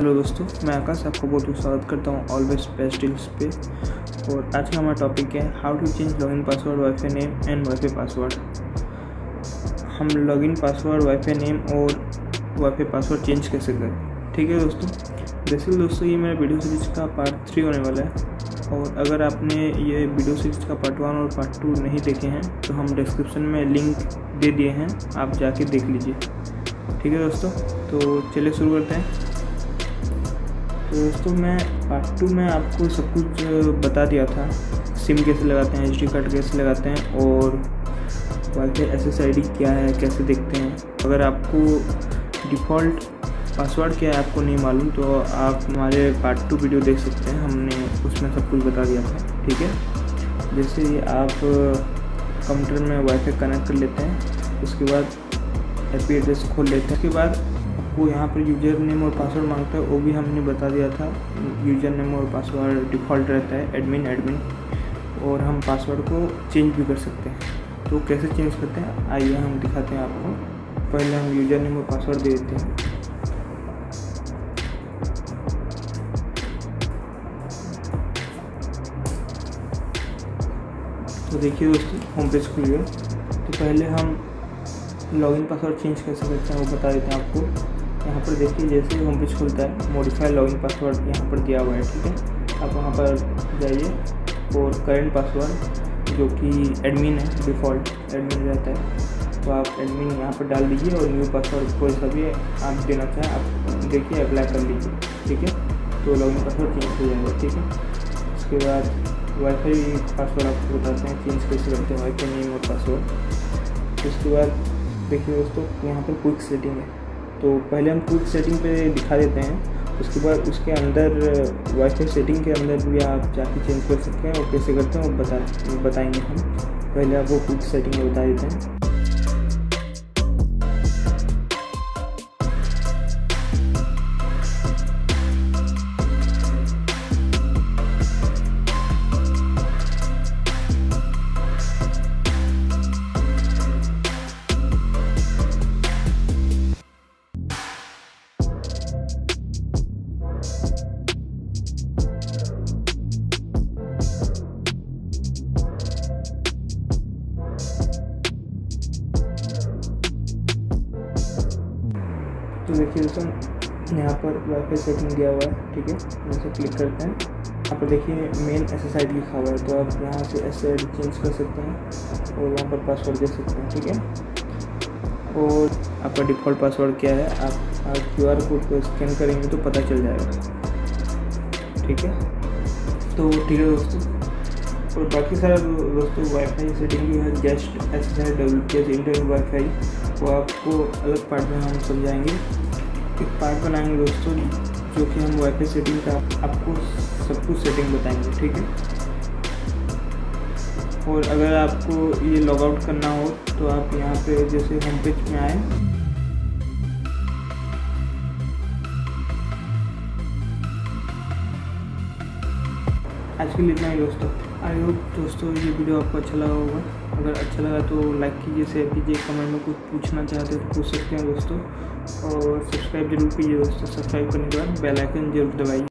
Hello दोस्तों, मैं आकाश आपको बहुत बहुत स्वागत करता हूँ ऑलवेज बेस्ट डील्स पे। और आज का हमारा टॉपिक है how to change login password wifi name and wifi password हम लॉगिन पासवर्ड वाईफाई नेम और वाईफाई पासवर्ड चेंज कैसे करें? ठीक है दोस्तों? बेसिकली दोस्तों, ये मेरा वीडियो सीरीज़ का पार्ट थ्री होने वाला है। और अगर आपने ये वीडियो सीरीज़ का पार्ट वन और पार्ट टू नहीं देखे हैं तो हम डिस्क्रिप्शन में लिंक दे दिए हैं। आप जाके देख लीजिए। ठीक है दोस्तों? तो चलिए शुरू करते हैं। तो दोस्तों मैं पार्ट टू में आपको सब कुछ बता दिया था। सिम कैसे लगाते हैं एचडी कार्ड कैसे लगाते हैं और वाईफाई एस एस क्या है, कैसे देखते हैं। अगर आपको डिफ़ॉल्ट पासवर्ड क्या है, आपको नहीं मालूम तो आप हमारे पार्ट टू वीडियो देख सकते हैं। हमने उसमें सब कुछ बता दिया था, ठीक है? जैसे आप कंप्यूटर में वाईफाई कनेक्ट कर लेते हैं, उसके बाद आई एड्रेस खोल लेते हैं। उसके बाद आपको यहाँ पर यूज़र नेम और पासवर्ड माँगता है, वो भी हमने बता दिया था। यूज़र नेम और पासवर्ड डिफ़ॉल्ट रहता है एडमिन एडमिन और हम पासवर्ड को चेंज भी कर सकते हैं। तो कैसे चेंज करते हैं? आइए हम दिखाते हैं आपको। पहले हम यूज़र नेम और पासवर्ड दे देते हैं। तो देखिए दोस्तों होम पेज खुल गया। तो पहले हम लॉगिन पासवर्ड चेंज कैसे करते हैं, वो बता देते हैं आपको। यहाँ पर देखिए, जैसे होम पेज खुलता है मॉडिफाई लॉगिन पासवर्ड यहाँ पर दिया हुआ है, ठीक है? आप वहाँ पर जाइए, और करेंट पासवर्ड जो कि एडमिन है डिफ़ॉल्ट एडमिन रहता है तो आप एडमिन यहाँ पर डाल दीजिए और न्यू पासवर्ड कोई सा भी आप देना चाहें, आप देखिए अप्लाई कर लीजिए, ठीक है? तो लॉगिन पासवर्ड चेंज हो जाएगा, ठीक है? उसके बाद वाईफाई पासवर्ड आपको बताते हैं चेंज कैसे करते हैं वाईफाई नेम और पासवर्ड उसके बाद देखिए दोस्तों, यहाँ पर क्विक सेटिंग है। तो पहले हम क्विक सेटिंग पे दिखा देते हैं। उसके बाद उसके अंदर वाईफाई सेटिंग के अंदर भी आप जाके चेंज कर सकते हैं और कैसे करते हैं वो बता, बताएँगे हम। पहले आपको क्विक सेटिंग में बता देते हैं। तो देखिए दोस्तों यहाँ पर वाईफाई सेटिंग दिया हुआ है, ठीक है? यहाँ से क्लिक करते हैं। यहाँ पर देखिए मेन एस एस लिखा हुआ है तो आप यहाँ से एस चेंज कर सकते हैं और यहाँ पर पासवर्ड दे सकते हैं, ठीक है? और आपका डिफ़ॉल्ट पासवर्ड क्या है? आप आप क्यू आर कोड को स्कैन करेंगे तो पता चल जाएगा, ठीक है? तो ठीक है दोस्तों और बाकी सारा दोस्तों वाईफाई सेटिंग जो है guest S I W P S internet wifi वो आपको अलग पार्ट में हम समझाएँगे एक पार्ट बनाएँगे दोस्तों, जो कि हम वाईफाई सेटिंग का आपको सब कुछ सेटिंग बताएँगे, ठीक है? और अगर आपको ये लॉग आउट करना हो तो आप यहाँ पे जैसे होम पेज में आए। आज के लिए इतना ही दोस्तों। आई होप दोस्तों ये वीडियो आपको अच्छा लगा होगा। अगर अच्छा लगा तो लाइक कीजिए शेयर कीजिए कमेंट में कुछ पूछना चाहते हो तो पूछ सकते हैं दोस्तों। और सब्सक्राइब ज़रूर कीजिए दोस्तों सब्सक्राइब करने के बाद बेल आइकन ज़रूर दबाइए।